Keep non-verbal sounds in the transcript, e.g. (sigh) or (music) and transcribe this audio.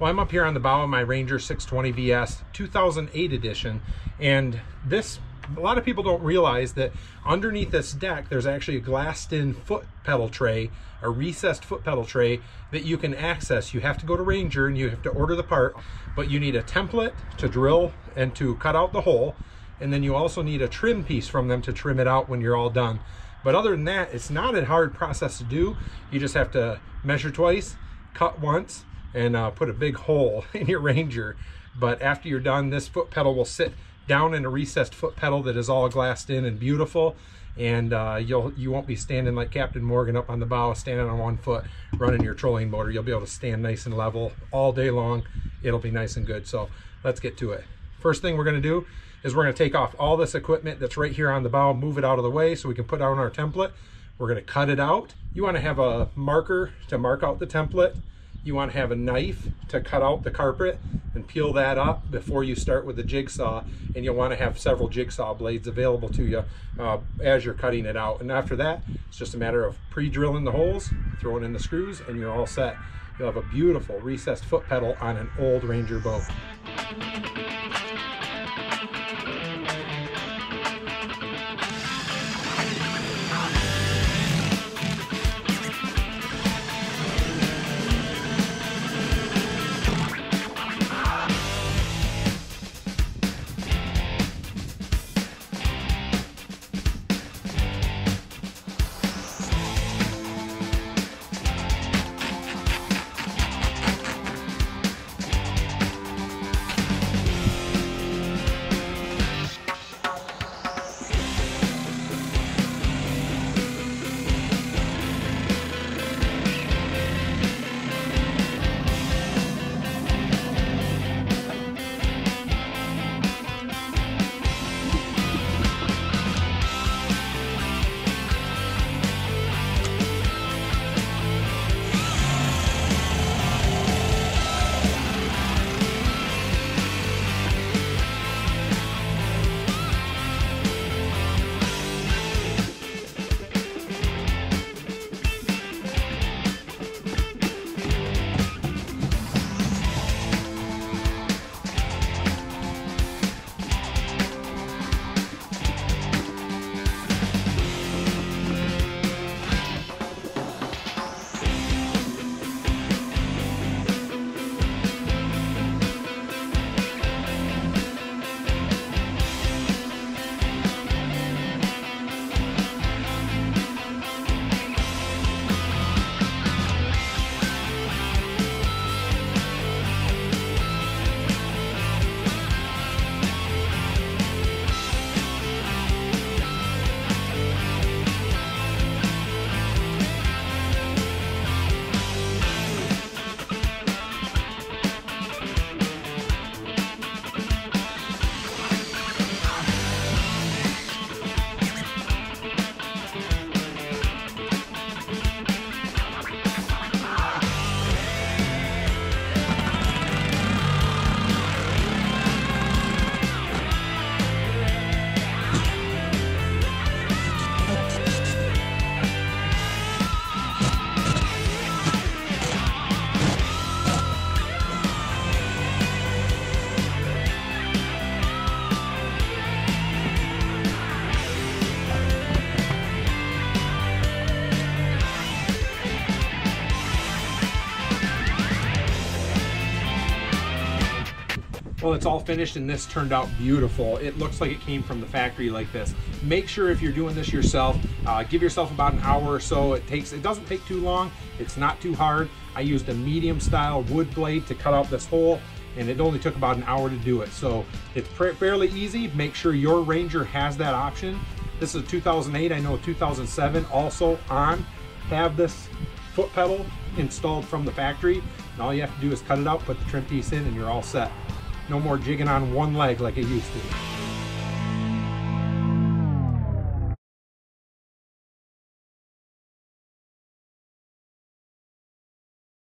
Well, I'm up here on the bow of my Ranger 620 VS 2008 edition, and this, a lot of people don't realize that underneath this deck, there's actually a glassed-in foot pedal tray, a recessed foot pedal tray that you can access. You have to go to Ranger and you have to order the part, but you need a template to drill and to cut out the hole, and then you also need a trim piece from them to trim it out when you're all done. But other than that, it's not a hard process to do. You just have to measure twice, cut once, and uh, put a big hole (laughs) in your Ranger. But after you're done, this foot pedal will sit down in a recessed foot pedal that is all glassed in and beautiful. And uh, you'll you won't be standing like Captain Morgan up on the bow, standing on one foot, running your trolling motor. You'll be able to stand nice and level all day long. It'll be nice and good. So let's get to it. First thing we're going to do is we're going to take off all this equipment that's right here on the bow, move it out of the way so we can put down our template. We're going to cut it out. You want to have a marker to mark out the template you want to have a knife to cut out the carpet and peel that up before you start with the jigsaw and you'll want to have several jigsaw blades available to you uh, as you're cutting it out. And after that it's just a matter of pre-drilling the holes throwing in the screws and you're all set. You'll have a beautiful recessed foot pedal on an old ranger boat Well, it's all finished and this turned out beautiful. It looks like it came from the factory like this. Make sure if you're doing this yourself, uh, give yourself about an hour or so. It takes, it doesn't take too long. It's not too hard. I used a medium style wood blade to cut out this hole and it only took about an hour to do it. So it's fairly easy. Make sure your Ranger has that option. This is a 2008, I know a 2007 also on have this foot pedal installed from the factory. And all you have to do is cut it out, put the trim piece in and you're all set. No more jigging on one leg like it used to.